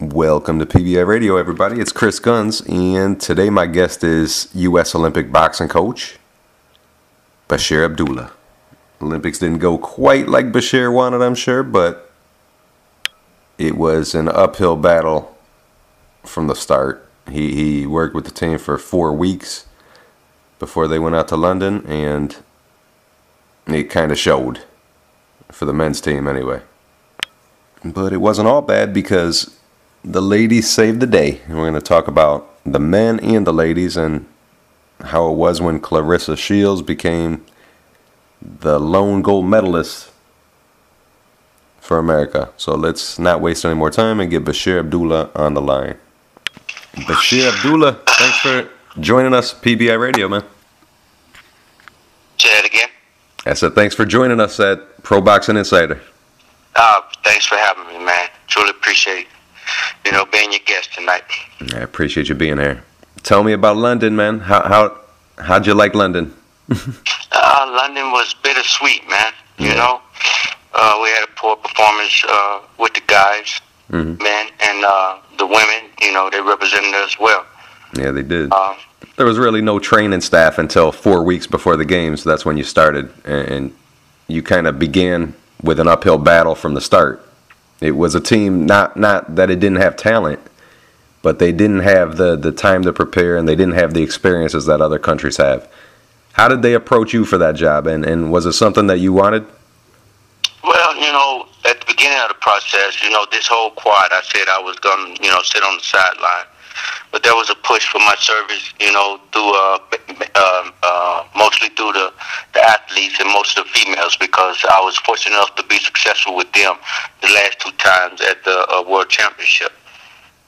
Welcome to PBI Radio, everybody. It's Chris Guns, and today my guest is U.S. Olympic boxing coach Basheer Abdullah. Olympics didn't go quite like Basheer wanted, I'm sure, but it was an uphill battle from the start. He he worked with the team for four weeks before they went out to London, and it kind of showed for the men's team anyway. But it wasn't all bad because the ladies saved the day. And we're going to talk about the men and the ladies and how it was when Claressa Shields became the lone gold medalist for America. So let's not waste any more time and get Basheer Abdullah on the line. Basheer Abdullah, thanks for joining us, PBI Radio, man. Say that again. I said thanks for joining us at Pro Boxing Insider. Uh, thanks for having me, man. Truly appreciate you know being your guest tonight. I appreciate you being here. Tell me about London, man. How how how'd you like London? uh, London was bittersweet, man. You Yeah. know, uh, we had a poor performance uh, with the guys, Mhm. men, and uh, the women. You know, they represented us well. Yeah, they did. Um, There was really no training staff until four weeks before the games. That's when you started, and you kind of began with an uphill battle from the start. It was a team not not that it didn't have talent, but they didn't have the the time to prepare, and they didn't have the experiences that other countries have. How did they approach you for that job, and and was it something that you wanted? Well, you know, at the beginning of the process, you know, this whole quad, I said I was going to, you know, sit on the sideline. But there was a push for my service, you know, through, uh, uh, uh, mostly through the, the athletes and most of the females because I was fortunate enough to be successful with them the last two times at the uh, World Championship.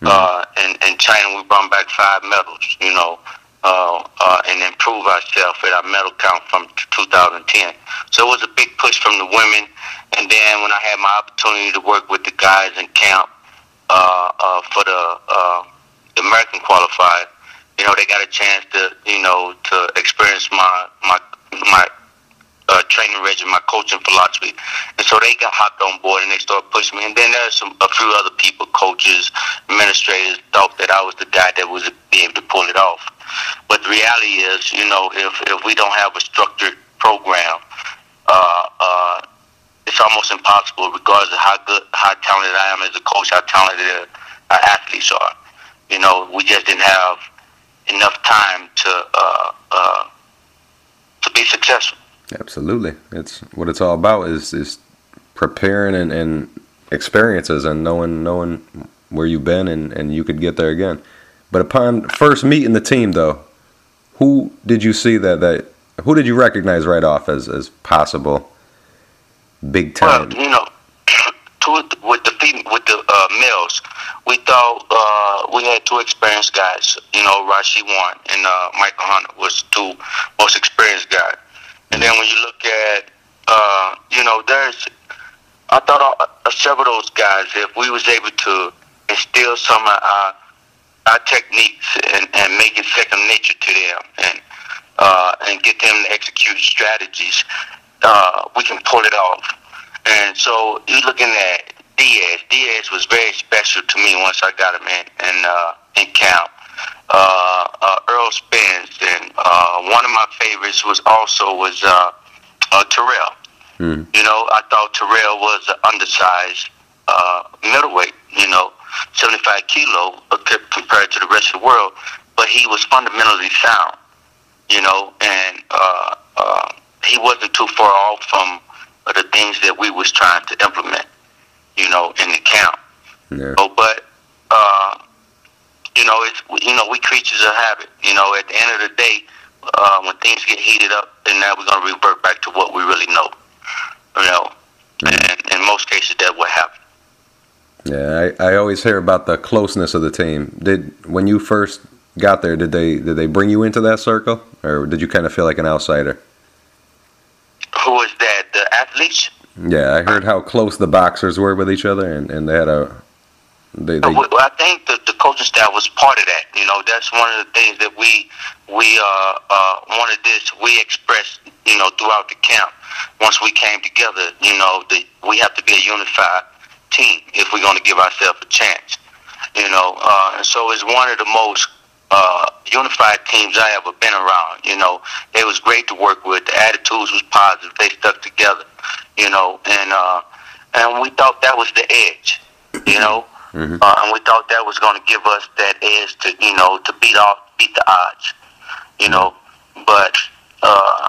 Uh, in, in China, we brought back five medals, you know, uh, uh, and improve ourselves at our medal count from t- 2010. So it was a big push from the women. And then when I had my opportunity to work with the guys in camp uh, uh, for the, uh, the American qualifier, you know, they got a chance to, you know, to experience my my my uh, training regimen, my coaching philosophy, and so they got hopped on board and they started pushing me. And then there's some a few other people, coaches, administrators, thought that I was the guy that was able to pull it off. But the reality is, you know, if if we don't have a structured program, uh, uh, it's almost impossible, regardless of how good, how talented I am as a coach, how talented our athletes are. You know, we just didn't have enough time to uh, uh, to be successful. Absolutely, it's what it's all about is is preparing and, and experiences and knowing knowing where you've been and, and you could get there again. But upon first meeting the team, though, who did you see that that who did you recognize right off as as possible big time? Well, you know, the with the uh, males, we thought uh, we had two experienced guys. You know, Rau'shee Warren and uh, Michael Hunter was two most experienced guys. And then when you look at, uh, you know, there's, I thought uh, uh, several of those guys, if we was able to instill some of our, our techniques and, and make it second nature to them and uh, and get them to execute strategies, uh, we can pull it off. And so you're looking at Diaz. Diaz was very special to me once I got him in in, uh, in camp. Uh, uh, Earl Spence and uh, one of my favorites was also was uh, uh, Terrell. Hmm. You know, I thought Terrell was an undersized uh, middleweight. You know, 75 kilo uh, compared to the rest of the world, but he was fundamentally sound. You know, and uh, uh, he wasn't too far off from the things that we was trying to implement. You know, in the camp. Yeah. Oh, but uh, you know, it's you know, we creatures of habit. You know, at the end of the day, uh, when things get heated up, then now we're gonna revert back to what we really know. You know, and in most cases, that what happen. Yeah, I, I always hear about the closeness of the team. Did when you first got there, did they did they bring you into that circle, or did you kind of feel like an outsider? Who is that? The athletes? Yeah, I heard how close the boxers were with each other, and, and they had a they, they well, I think the, the coaching staff was part of that. You know, that's one of the things that we we uh, uh, wanted this. We expressed, you know, throughout the camp. Once we came together, you know, the, we have to be a unified team if we're going to give ourselves a chance. You know, uh, and so it's one of the most uh, unified teams I ever been around. You know, it was great to work with. The attitudes was positive. They stuck together. You know, and uh, and we thought that was the edge. You know, mm-hmm. uh, and we thought that was going to give us that edge to you know to beat off beat the odds. You know, but uh,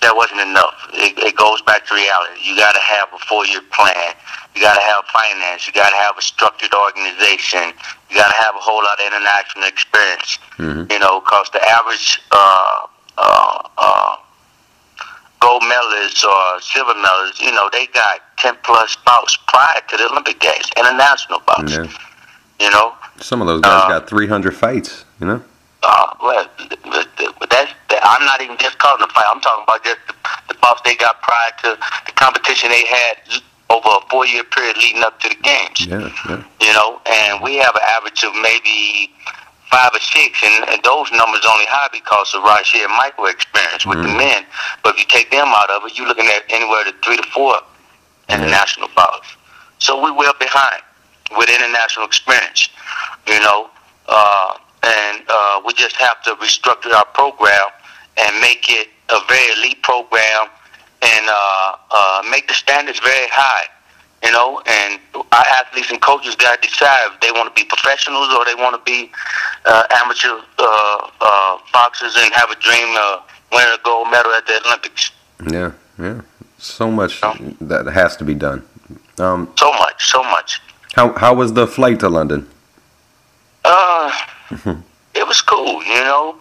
that wasn't enough. It, it goes back to reality. You got to have a four-year plan. You got to have finance. You got to have a structured organization. You got to have a whole lot of international experience. Mm-hmm. You know, because the average uh, uh, uh, gold medalists or silver medalists, you know, they got ten plus bouts prior to the Olympic Games, international bouts. Yeah. You know, some of those guys uh, got three hundred fights. You know. Uh, well, that's that. I'm not even just calling the fight. I'm talking about just the, the bouts they got prior to the competition they had over a four year period leading up to the games. Yeah, yeah. You know, and we have an average of maybe five or six, and, and those numbers only high because of Rau'shee and Michael experience with mm. the men. But if you take them out of it, you're looking at anywhere to three to four international yeah. bouts. So we're well behind with international experience, you know, uh, and uh, we just have to restructure our program and make it a very elite program and uh, uh, make the standards very high. You know, and our athletes and coaches got to decide if they want to be professionals or they want to be uh, amateur uh, uh, boxers and have a dream of winning a gold medal at the Olympics. Yeah, yeah. So much you know? that has to be done. Um, so much, so much. How how was the flight to London? Uh, it was cool, you know.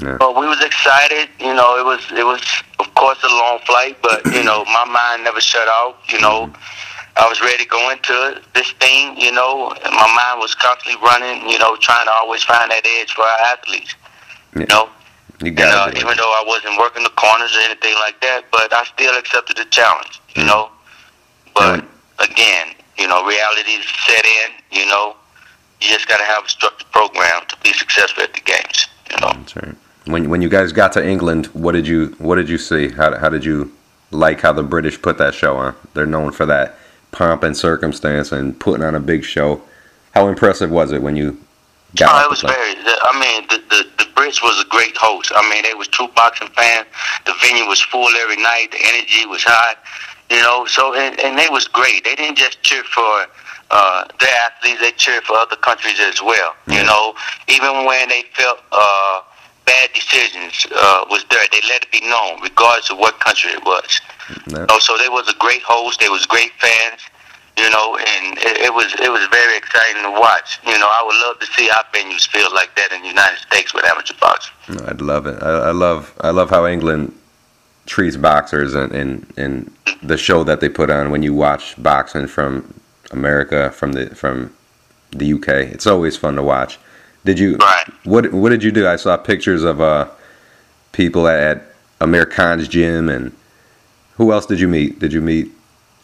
Yeah. But we was excited, you know. It was it was of course a long flight, but you know my mind never shut off. You know, mm-hmm. I was ready to go into this thing, you know. And my mind was constantly running, you know, trying to always find that edge for our athletes. Yeah. You know. You got and, uh, even though I wasn't working the corners or anything like that, but I still accepted the challenge, you mm-hmm. know. But again, you know, reality set in, you know you just got to have a structured program to be successful at the games. You know. That's right. When when you guys got to England, what did you what did you see? How how did you like how the British put that show on? They're known for that pomp and circumstance and putting on a big show. How impressive was it when you got? Oh, it was very. I mean, the, the the Brits was a great host. I mean, they was true boxing fans. The venue was full every night. The energy was high. You know, so and, and they was great. They didn't just cheer for uh, their athletes, they cheer for other countries as well. Mm-hmm. You know, even when they felt uh, bad decisions uh, was there, they let it be known, regardless of what country it was. You know, so they was a great host. They was great fans. You know, and it, it was it was very exciting to watch. You know, I would love to see our venues feel like that in the United States with amateur boxing. I'd love it. I, I love I love how England treats boxers and, and and the show that they put on when you watch boxing from America from the from the UK. It's always fun to watch. Did you right. what what did you do? I saw pictures of uh people at Amir Khan's gym and who else did you meet? Did you meet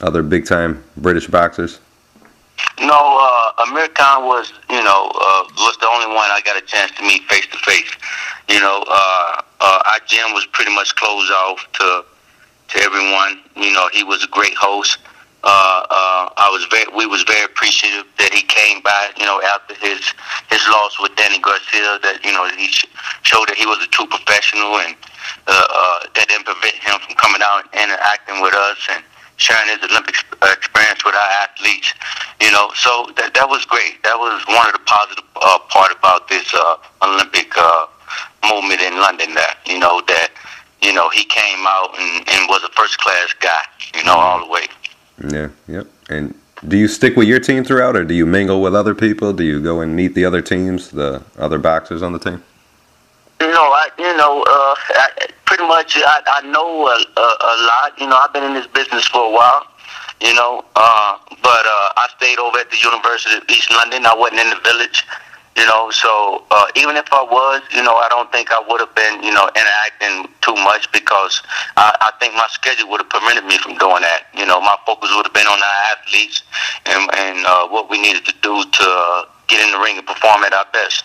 other big time British boxers? No, uh, Amir Khan was, you know, uh, was the only one I got a chance to meet face to face. You know, uh, uh, our gym was pretty much closed off to to everyone. You know, he was a great host uh, uh, I was very, we was very appreciative that he came by, you know, after his his loss with Danny Garcia. That you know he showed that he was a true professional, and uh, uh, that didn't prevent him from coming out and interacting with us and sharing his Olympic experience with our athletes. You know, so that that was great. That was one of the positive uh, part about this uh, Olympic uh, movement in London. That you know that you know he came out and, and was a first class guy. You know, all the way. Yeah, yep. And do you stick with your team throughout, or do you mingle with other people? Do you go and meet the other teams, the other boxers on the team? You know, I you know, uh, I, pretty much I, I know a, a, a lot. You know, I've been in this business for a while. You know, uh, but uh, I stayed over at the University of East London. I wasn't in the village. You know, so uh, even if I was, you know, I don't think I would have been, you know, interacting too much because I, I think my schedule would have prevented me from doing that. You know, my focus would have been on our athletes and, and uh, what we needed to do to uh, get in the ring and perform at our best.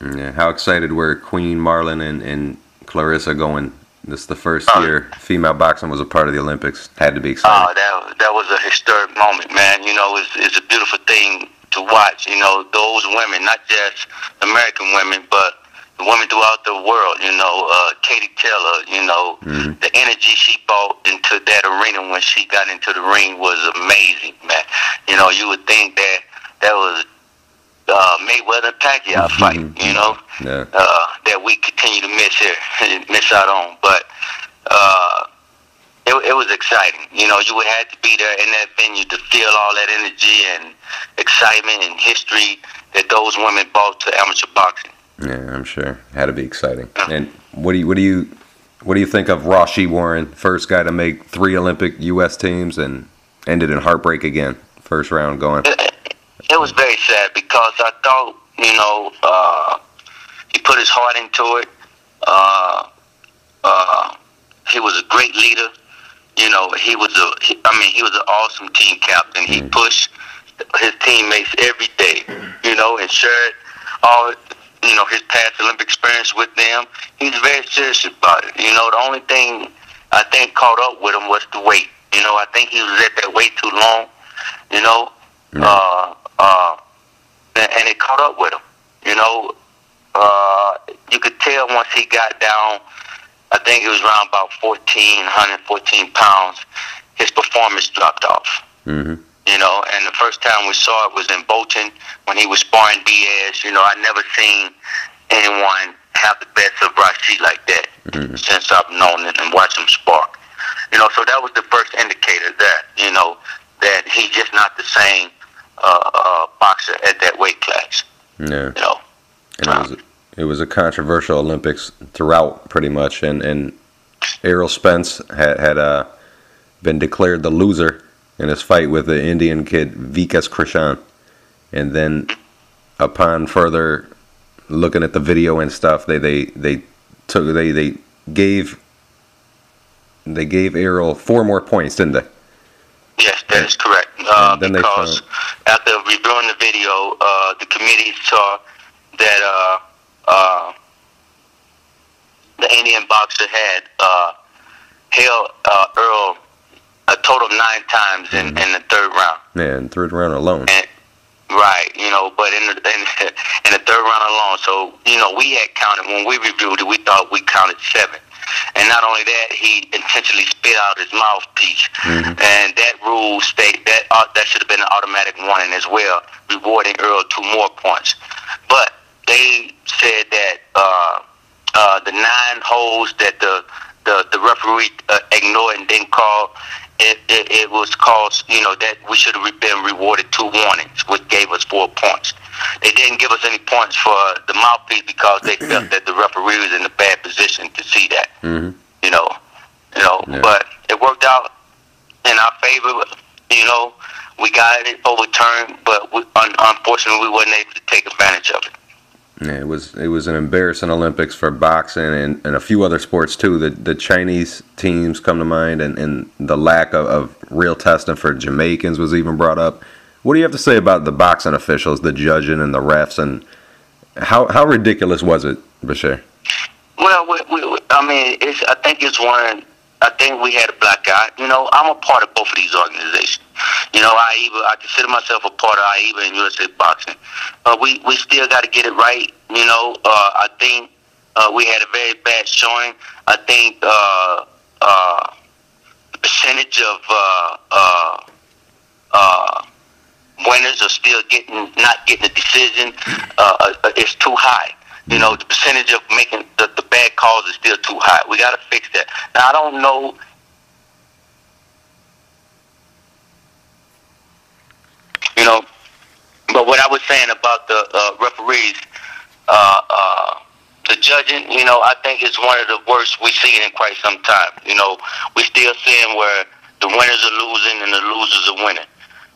Yeah, how excited were Queen Marlen and, and Claressa going? This is the first uh, year female boxing was a part of the Olympics. Had to be excited. Oh, that that was a historic moment, man. You know, it's, it's a beautiful thing to watch. You know, those women, not just American women, but the women throughout the world. You know, uh, Katie Taylor. You know, mm-hmm. the energy she brought into that arena when she got into the ring was amazing, man. You know, you would think that that was uh, Mayweather Pacquiao mm-hmm. fight, you know, yeah. uh, that we continue to miss here, miss out on. But uh, it, it was exciting. You know, you would have to be there in that venue to feel all that energy and excitement and history that those women brought to amateur boxing. Yeah, I'm sure. Had to be exciting. And what do you what do you what do you think of Rau'shee Warren, first guy to make three Olympic U.S. teams and ended in heartbreak again, first round going? It, it was very sad because I thought, you know, uh, he put his heart into it. Uh, uh, he was a great leader. You know, he was a. He, I mean, he was an awesome team captain. He mm. pushed his teammates every day. You know, and shared all you know his past Olympic experience with them. He was very serious about it. You know, the only thing I think caught up with him was the weight. You know, I think he was at that weight too long. You know, uh, uh, and, and it caught up with him. You know, uh, you could tell once he got down I think it was around about 14, 114 pounds. His performance dropped off. Mm-hmm. You know, and the first time we saw it was in Bolton when he was sparring Diaz. You know, I never seen anyone have the best of Rau'shee like that mm-hmm. since I've known him and watched him spark. You know, so that was the first indicator that you know that he's just not the same uh, uh, boxer at that weight class. Yeah. You know. And was it was a controversial Olympics throughout, pretty much, and and Errol Spence had had uh, been declared the loser in his fight with the Indian kid Vikas Krishan, and then upon further looking at the video and stuff, they they they took they they gave they gave Errol four more points, didn't they? Yes, that is correct. Uh, then because after reviewing the video, uh, the committee saw that uh, uh, the Indian boxer had uh, held uh, Earl a total of nine times in, mm-hmm. in the third round. Yeah, in the third round alone. And, right, you know, but in the, in, in the third round alone. So, you know, we had counted, when we reviewed it, we thought we counted seven. And not only that, he intentionally spit out his mouthpiece, mm-hmm. and that rule state that uh, that should have been an automatic warning as well, rewarding Earl two more points. But they said that uh, uh, the nine holes that the the, the referee uh, ignored and didn't call, it, it, it was caused, you know, that we should have been rewarded two warnings, which gave us four points. They didn't give us any points for the mouthpiece because they felt that the referee was in a bad position to see that. Mm-hmm. You know, you know, yeah. but it worked out in our favor. You know, we got it overturned, but we, un- unfortunately, we wasn't able to take advantage of it. Yeah, it was it was an embarrassing Olympics for boxing and, and a few other sports too. The the Chinese teams come to mind, and, and the lack of, of real testing for Jamaicans was even brought up. What do you have to say about the boxing officials, the judging, and the refs, and how how ridiculous was it, Basheer? Well, we, we, I mean, I think it's one I think we had a black guy. You know, I'm a part of both of these organizations. You know, I even I consider myself a part of AIBA and USA Boxing. But we we still got to get it right. You know, uh, I think uh, we had a very bad showing. I think uh, uh, the percentage of uh, uh, uh, winners are still getting not getting a decision uh, uh, is too high. You know, the percentage of making the, the bad calls is still too high. We got to fix that. Now, I don't know. You know, but what I was saying about the uh, referees, uh, uh, the judging, you know, I think it's one of the worst we've seen in quite some time. You know, we're still seeing where the winners are losing and the losers are winning.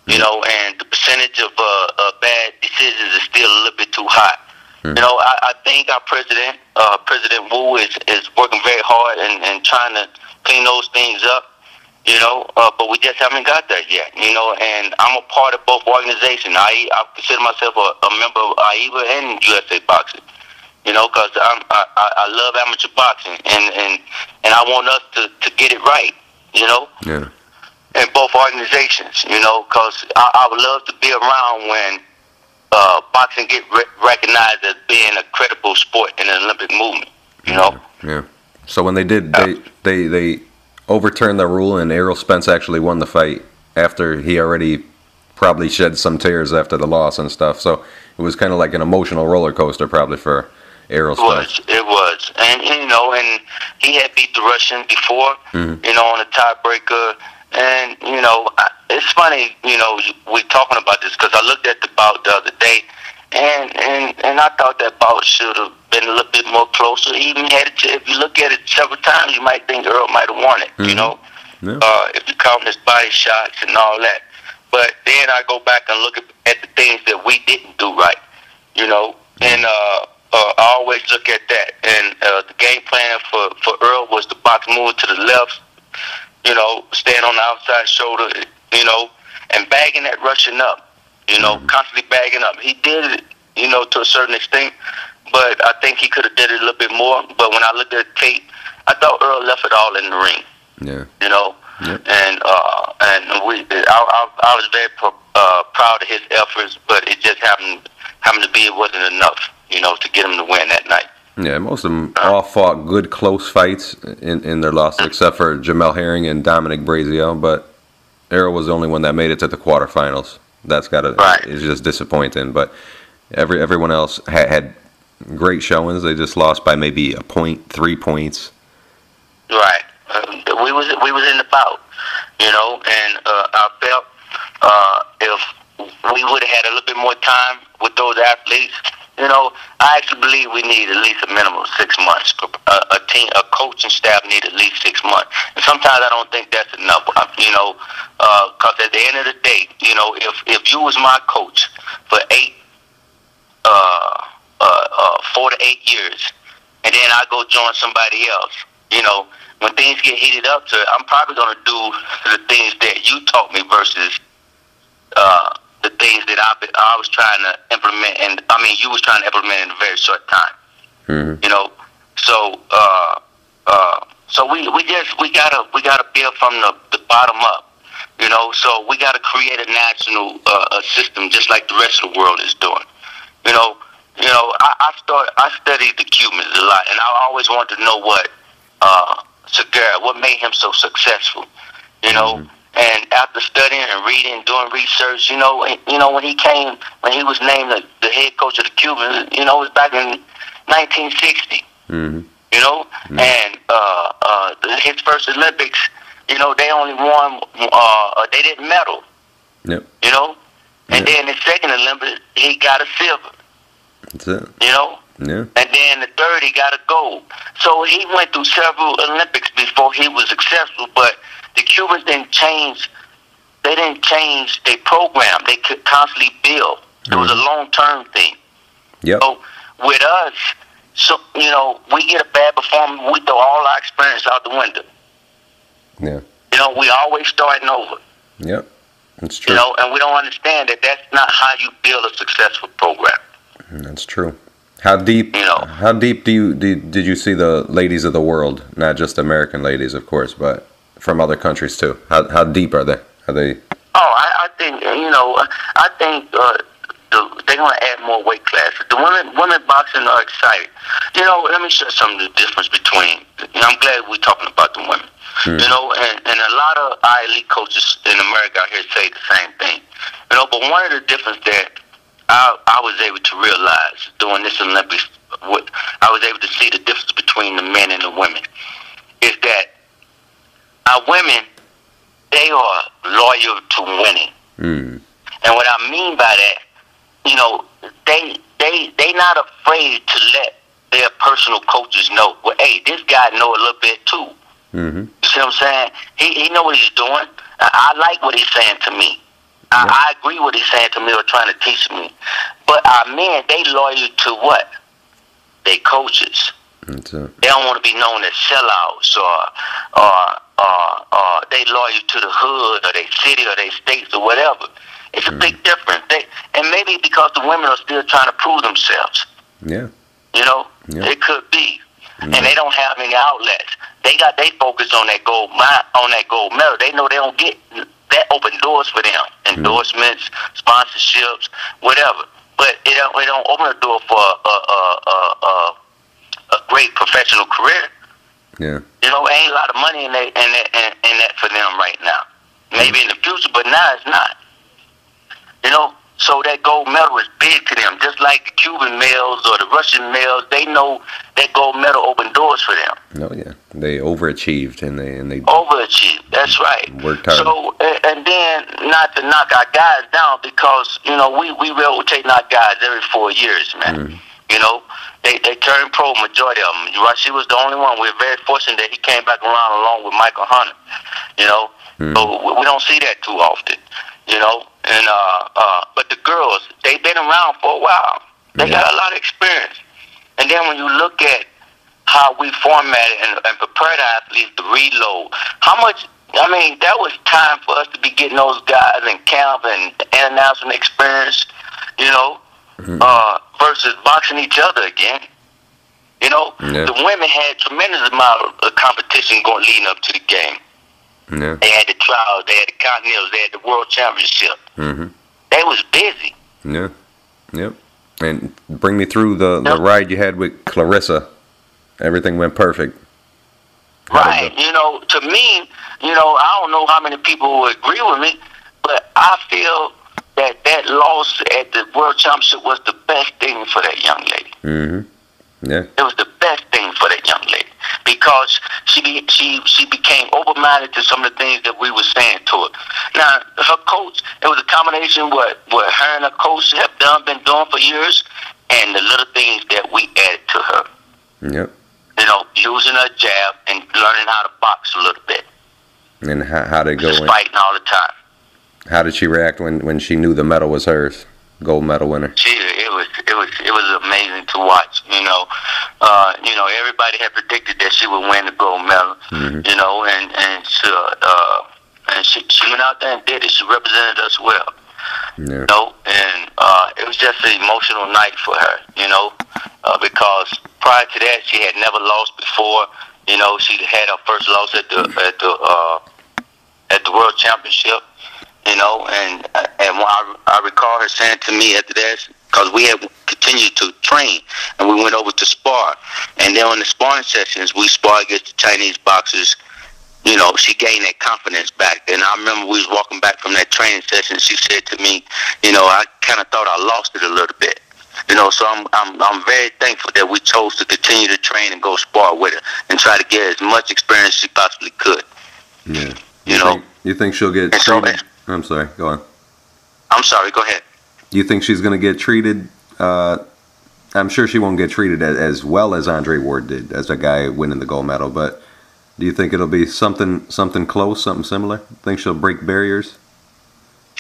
You know, and the percentage of uh, uh, bad decisions is still a little bit too high. Hmm. You know, I, I think our president, uh, President Wu, is, is working very hard and, and trying to clean those things up. You know, uh, but we just haven't got that yet. You know, and I'm a part of both organizations. I I consider myself a, a member of AIBA and USA Boxing. You know, because I, I I love amateur boxing, and and and I want us to to get it right. You know. Yeah. In both organizations, you know, because I, I would love to be around when uh, boxing get re- recognized as being a credible sport in the Olympic movement. You know. Yeah. So when they did, they they they overturned the rule, and Errol Spence actually won the fight after he already probably shed some tears after the loss and stuff. So it was kind of like an emotional roller coaster, probably for Errol Spence. It was. It was, and you know, and he had beat the Russian before, Mhm. you know, on a tiebreaker. And you know, it's funny, you know, we're talking about this because I looked at the bout the other day, and and and I thought that bout should have been a little bit more closer. Even had it, if you look at it several times, you might think Earl might have won it. You Mhm. know, Yeah. uh, if you count his body shots and all that. But then I go back and look at, at the things that we didn't do right, you know, and uh, uh, I always look at that. And uh, the game plan for, for Earl was to box move to the left, you know, stand on the outside shoulder, you know, and bagging that rushing up, you know, constantly bagging up. He did it, you know, to a certain extent, but I think he could have did it a little bit more. But when I looked at the tape, I thought Earl left it all in the ring Yeah. you know. Yep. And uh, and we, I, I, I was very pro, uh, proud of his efforts, but it just happened happened to be it wasn't enough, you know, to get him to win that night. Yeah, most of them all fought good close fights in, in their losses, except for Jamel Herring and Dominic Breazeale. But Errol was the only one that made it to the quarterfinals. That's got to Right. is just disappointing. But every everyone else had, had great showings. They just lost by maybe a point, three points. Right. Uh, we was we was in the bout, you know, and uh, I felt uh, if we would have had a little bit more time with those athletes, you know, I actually believe we need at least a minimum of six months. A, a team, a coaching staff need at least six months. And sometimes I don't think that's enough. uh, You know, because at the end of the day, you know, if if you was my coach for eight, uh, uh, uh, four to eight years, and then I go join somebody else, you know, when things get heated up, to I'm probably going to do the things that you taught me versus uh, the things that I I was trying to implement, and I mean you was trying to implement in a very short time. Mm-hmm. You know, so uh, uh, so we we just we gotta we gotta build from the, the bottom up. You know, so we gotta create a national uh, a system just like the rest of the world is doing. You know, you know I, I start I studied the Cubans a lot, and I always wanted to know what uh, Sagarra, what made him so successful. You know. And after studying and reading, doing research, you know, you know when he came, when he was named the, the head coach of the Cubans, you know, it was back in 1960 Mm-hmm. you know. And uh, uh, his first Olympics, you know, they only won, uh, they didn't medal, Yep, you know. And Yeah. then the second Olympics, he got a silver, that's it. you know. Yeah, And then the third, he got a gold. So he went through several Olympics before he was successful. But the Cubans didn't change. They didn't change their program. They could constantly build. It was a mm-hmm. long-term thing. yep, So with us, so you know, we get a bad performance, we throw all our experience out the window. yeah, You know, we always starting over. yep. That's true. You know, and we don't understand that that's not how you build a successful program. That's true. How deep? You know. How deep do you did, did you see the ladies of the world? Not just American ladies, of course, but from other countries too. How how deep are they? Are they? Oh, I, I think uh, you know, I think uh, the, they're going to add more weight classes. The women women boxing are excited. You know, let me show some of the difference between. You know, I'm glad we're talking about the women. Hmm. You know, and, and a lot of our elite coaches in America out here say the same thing. You know, but one of the difference that I, I was able to realize during this Olympics, what I was able to see the difference between the men and the women, is that our women, they are loyal to winning. Mm, And what I mean by that, you know, they they they not afraid to let their personal coaches know. Well, hey, this guy know a little bit too. mm-hmm. You see what I'm saying? He he know what he's doing. I, I like what he's saying to me. I, Yeah. I agree what he's saying to me or trying to teach me. But our men, they loyal to what? They coaches. That's it. They don't want to be known as sellouts or or or, or they loyal to the hood or their city or their states or whatever. It's a hmm. big difference. They, and maybe because the women are still trying to prove themselves. Yeah. You know, Yeah. it could be, mm-hmm. and they don't have any outlets. They got they focus on that gold mine, on that gold medal. They know they don't get that open doors for them, mm-hmm. endorsements, sponsorships, whatever. but it don't, it don't open the door for a, a, a, a, a great professional career. Yeah. You know, ain't a lot of money in that in that in, in that for them right now. Maybe mm-hmm. in the future, but now it's not. You know, so that gold medal is big to them, just like the Cuban males or the Russian males. They know that gold medal opened doors for them. Oh yeah, they overachieved and they and they Overachieved. That's right. Worked hard. So and then not to knock our guys down because you know we we rotate our guys every four years, man. Mm-hmm. You know, they they turn pro majority of them. Rashid was the only one. We're very fortunate that he came back around along with Michael Hunter. You know, mm-hmm. so we- we don't see that too often. You know, and uh, uh, but the girls they've been around for a while. They Yeah. got a lot of experience. And then when you look at how we formatted and, and prepare the athletes to reload, how much I mean, that was time for us to be getting those guys in camp and international experience, you know, uh, versus boxing each other again. You know, Yeah. the women had tremendous amount of competition going leading up to the game. yeah. They had the trials, they had the continentals, they had the world championship. Mhm. They was busy. Yeah. Yep. And bring me through the the Yep. ride you had with Claressa. Everything went perfect. Right. You know, to me, you know, I don't know how many people would agree with me, but I feel that that loss at the World Championship was the best thing for that young lady. Mm-hmm. Yeah. It was the best thing for that young lady because she be, she she became open minded to some of the things that we were saying to her. Now her coach, it was a combination what what her and her coach have done been doing for years, and the little things that we added to her. Yep. You know, using her jab and learning how to box a little bit. And how, how did it go? Just When, fighting all the time. how did she react when when she knew the medal was hers, gold medal winner? She, it was, it was, it was amazing to watch. You know, uh, you know, everybody had predicted that she would win the gold medal. Mhm. You know, and and she, uh, and she, she went out there and did it. She represented us well. Yeah. You know, and uh, it was just an emotional night for her. You know, uh, because prior to that, she had never lost before. You know, she had her first loss at the at the uh, at the World Championship. You know, and uh, and when I, I recall her saying to me after that, because we had continued to train, and we went over to spar, and then on the sparring sessions, we spar against the Chinese boxers. You know, she gained that confidence back, and I remember we was walking back from that training session. She said to me, "You know, I kind of thought I lost it a little bit." You know, so I'm I'm I'm very thankful that we chose to continue to train and go spar with her and try to get as much experience as she possibly could. Yeah. You know, think, you think she'll get And so-? I'm sorry. Go on. I'm sorry. Go ahead. You think she's going to get treated? Uh, I'm sure she won't get treated as, as well as Andre Ward did, as a guy winning the gold medal. But do you think it'll be something something close, something similar? Think she'll break barriers?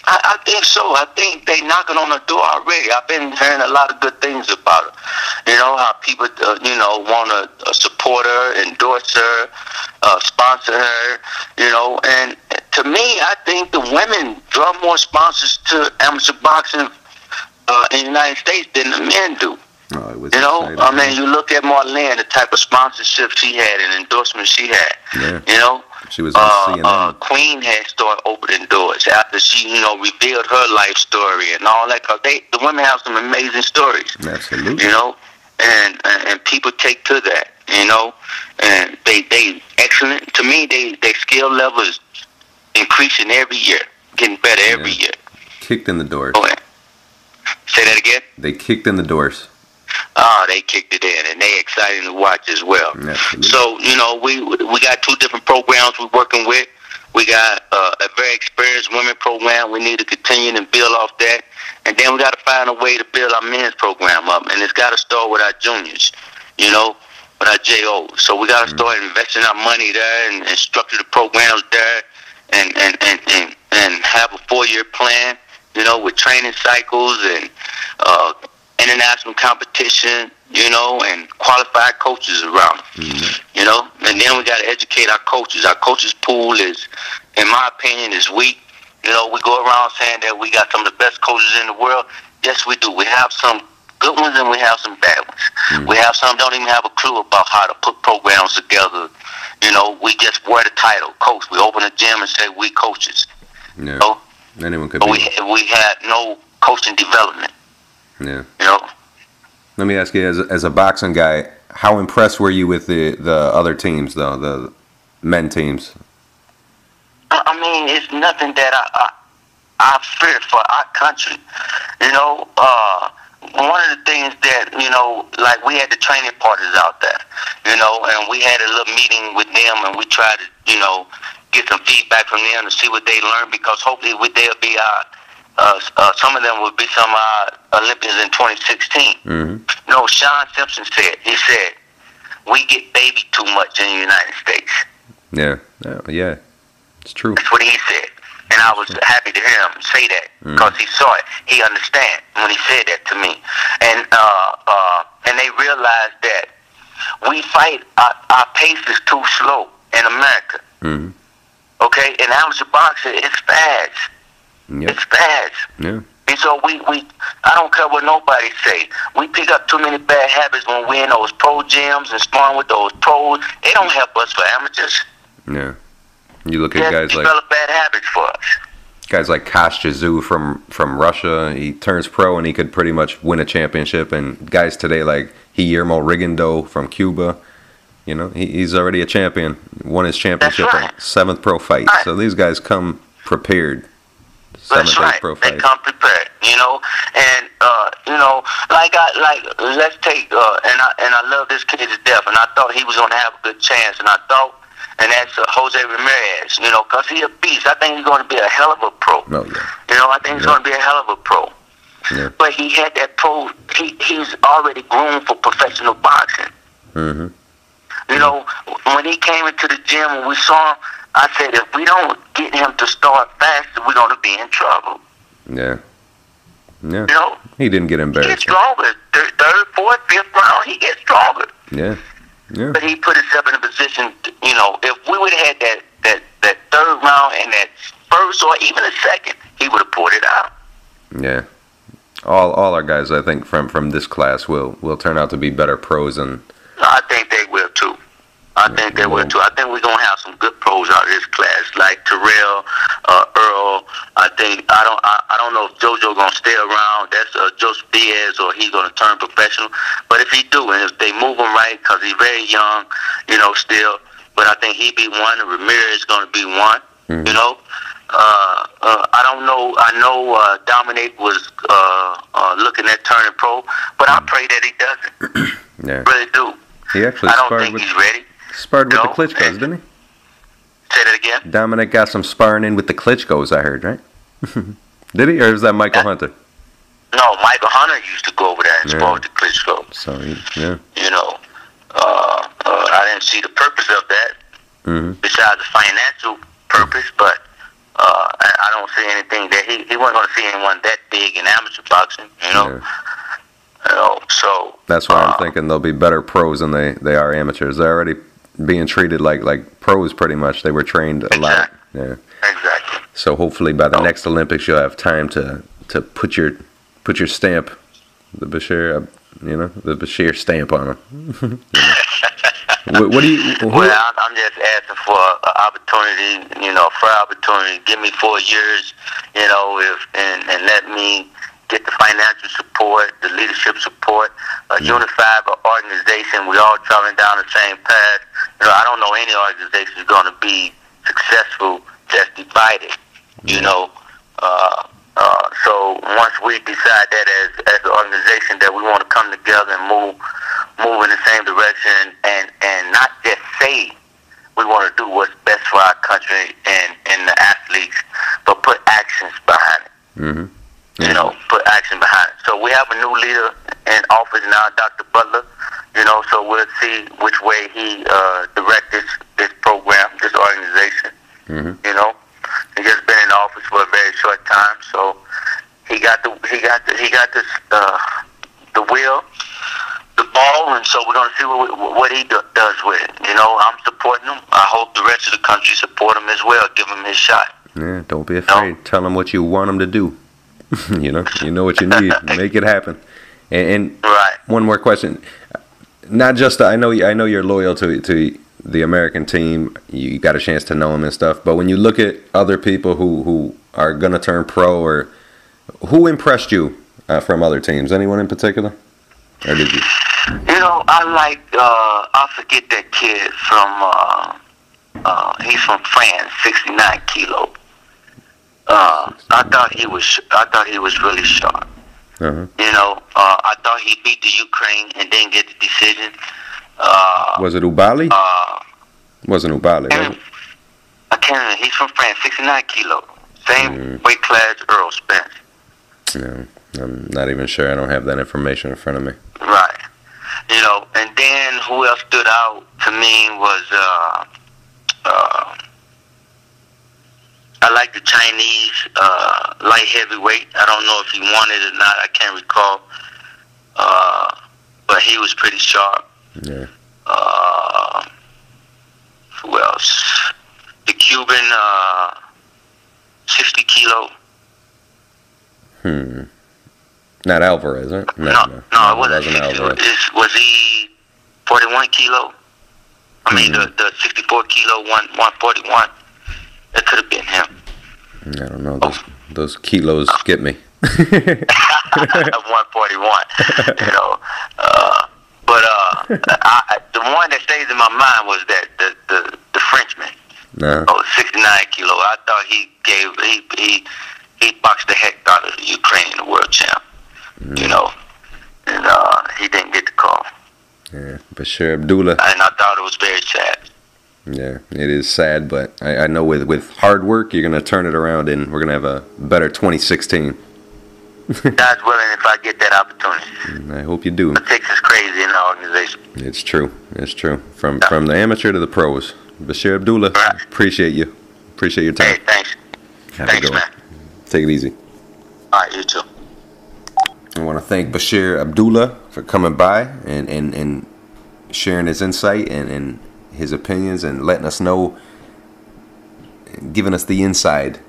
I, I think so. I think they knocking on the door already. I've been hearing a lot of good things about her. You know how people, uh, you know, want to uh, support her, endorse her, uh, sponsor her. You know, and to me, I think the women draw more sponsors to amateur boxing uh, in the United States than the men do. Oh, You know, exciting. I mean, you look at Marlen, the type of sponsorship she had and endorsement she had. Yeah. You know, she was on uh, uh, Queen had started opening doors after she, you know, revealed her life story and all that. Cause they, the women have some amazing stories, Absolutely. you know, and and, and people take to that, you know, and they they excellent. To me, they they skill level is increasing every year, getting better every year. Kicked in the doors. Okay. Say that again. They kicked in the doors. Ah, they kicked it in, and they exciting to watch as well. Absolutely. So you know, we we got two different programs we're working with. We got uh, a very experienced women program. We need to continue and build off that, and then we got to find a way to build our men's program up, and it's got to start with our juniors. You know, with our JOs. So we got to start investing our money there and, and structure the programs there, and and and and, and have a four-year plan. You know, with training cycles and uh, international competition, you know, and qualified coaches around. You know, and then we got to educate our coaches. Our coaches pool is, in my opinion, is weak. You know, we go around saying that we got some of the best coaches in the world. Yes, we do. We have some good ones and we have some bad ones. We have some don't even have a clue about how to put programs together. You know, we just wear the title, coach. We open a gym and say we coaches. Yeah. know, Anyone could but be. we we had no coaching development. Yeah. You know. Let me ask you, as a, as a boxing guy, how impressed were you with the the other teams, though the men teams? I mean, it's nothing that I I, I fear for our country. You know, uh, one of the things that you know, like we had the training partners out there, you know, and we had a little meeting with them, and we tried to, you know, get some feedback from them to see what they learned because hopefully they'll be our. Uh, uh, some of them will be some our Olympians in 2016. Mm-hmm. Know, Sean Simpson said, he said, we get baby too much in the United States. Yeah. yeah, yeah, it's true. That's what he said. And I was happy to hear him say that because he saw it. He understand when he said that to me. And uh, uh, and they realized that we fight, our, our pace is too slow in America. Mm-hmm. Okay? In amateur boxing, it's fast. Yep. It's fast. Yeah. And so we, we, I don't care what nobody say. We pick up too many bad habits when we're in those pro gyms and sparring with those pros. They don't help us for amateurs. Yeah. You look at guys like bad habits for us. guys like Kostya Tszyu from from Russia. He turns pro and he could pretty much win a championship. And guys today like Guillermo Rigondeaux from Cuba. You know, he, he's already a champion. Won his championship right. seventh pro fight. Right. So these guys come prepared. That's right. They come prepared, you know, and uh, you know, like I like let's take uh, and I and I love this kid to death, and I thought he was gonna have a good chance, and I thought, and that's uh, Jose Ramirez, you know, cause he's a beast. I think he's gonna be a hell of a pro. Oh yeah. You know, I think he's gonna be a hell of a pro. Yeah. But he had that pro. He he's already groomed for professional boxing. Mm-hmm. You know, when he came into the gym and we saw him, I said, if we don't get him to start faster, we're gonna be in trouble. Yeah. Yeah. You know. He didn't get He gets embarrassed. stronger. Third, third, fourth, fifth round, he gets stronger. Yeah. Yeah. But he put himself in a position, to, you know, if we would have had that, that, that third round and that first or even a second, he would have pulled it out. Yeah. All all our guys I think from from this class will will turn out to be better pros and I think they will too. I think they will too. I think we're gonna have some good pros out of this class, like Terrell, uh, Earl. I think I don't I, I don't know if JoJo gonna stay around. That's uh, Joseph Diaz, or he's gonna turn professional. But if he do, and if they move him right, because he's very young, you know, still. But I think he be one, and Ramirez is gonna be one. Mhm. You know. Uh, uh, I don't know. I know uh, Dominic was uh, uh, looking at turning pro, but I pray that he doesn't. yeah. Really do. He actually I don't think with he's ready. Sparred with No. the Klitschko's, didn't he? Say that again. Dominic got some sparring in with the Klitschko's, I heard, right? Did he, or is that Michael Yeah. Hunter? No, Michael Hunter used to go over there and Yeah. spar with the Klitschko. So yeah. You know, uh, uh, I didn't see the purpose of that hmm besides the financial purpose, but uh, I, I don't see anything that he he wasn't going to see anyone that big in amateur boxing. You know, Yeah. you know. So That's why uh, I'm thinking they'll be better pros than they, they are amateurs. They're already being treated like like pros pretty much. They were trained a lot. Yeah. Exactly. So hopefully by the Oh. next Olympics you'll have time to to put your put your stamp, the Basheer, uh, you know, the Basheer stamp on them. what, what do you? Who, Well, I'm, I'm just asking for an opportunity, you know, for opportunity. Give me four years, you know, if and, and let me get the financial support, the leadership support, a unified organization. We all traveling down the same path. You know, I don't know any organization is going to be successful just divided. You know, uh, uh, so once we decide that as as an organization that we want to come together and move move in the same direction and and not just say we want to do what's best for our country and and the athletes, but put actions behind it. hmm You know, put action behind it. So we have a new leader in office now, Dr. Butler. You know, so we'll see which way he uh, direct this this program, this organization. hmm You know, he just been in office for a very short time, so he got the he got the he got the uh, the wheel, the ball, and so we're gonna see what what he do, does with it. You know, I'm supporting him. I hope the rest of the country support him as well. Give him his shot. Yeah, don't be afraid. Tell him what you want him to do. you know, you know what you need. Make it happen. And, and Right. one more question. Not just I know I know you're loyal to to the American team. You got a chance to know them and stuff. But when you look at other people who who are gonna turn pro or who impressed you uh, from other teams? Anyone in particular? Or did you? You know, I like uh, I forget that kid from uh, uh, he's from France, sixty nine kilo. Uh, I thought he was I thought he was really sharp. Uh-huh. You know, uh, I thought he beat the Ukraine and didn't get the decision. Uh, Was it Ubali? uh, Wasn't Ubali. was it? I can't remember. He's from France, 69 kilo. Same Mm. weight class Errol Spence. No, I'm not even sure. I don't have that information in front of me. Right. You know, and then who else stood out to me was uh, I like the Chinese uh, light heavyweight. I don't know if he won it or not. I can't recall. Uh, but he was pretty sharp. Yeah. Uh, who else? The Cuban, uh, 60 kilo. Hmm. Not Alvarez, right? No, no, it wasn't 60. Alvarez. Is, was he 41 kilo? I mean, Hmm. the, the 64 kilo, one, 141. That could have been him. I don't know. Those those kilos get me. 141. you know. Uh, but uh, I, the one that stays in my mind was that the the, the Frenchman. no. Oh, 69 kilo. I thought he gave he he he boxed the heck out of the Ukraine the world champ. You know, and uh, he didn't get the call, Yeah. Basheer Abdullah. and I thought it was very sad. Yeah, it is sad, but I, I know with with hard work, you're gonna turn it around, and we're gonna have a better 2016. God's willing, if I get that opportunity. I hope you do. Politics is crazy in the organization. It's true. It's true. From from the amateur to the pros. Basheer Abdullah, Right. appreciate you. Appreciate your Hey, time. thanks. Have a Thanks, good one. man. Take it easy. All right, you too. I want to thank Basheer Abdullah for coming by and, and, and sharing his insight and, and his opinions and letting us know, giving us the inside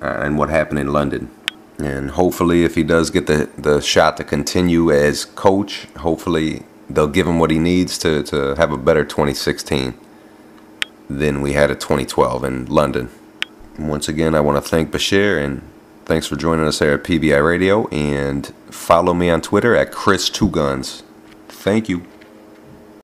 uh, and what happened in London. And hopefully, if he does get the, the shot to continue as coach, hopefully they'll give him what he needs to, to have a better 2016 than we had at 2012 in London. Once again, I want to thank Basheer and thanks for joining us here at PBI Radio. And follow me on Twitter at Chris Two Guns. Thank you.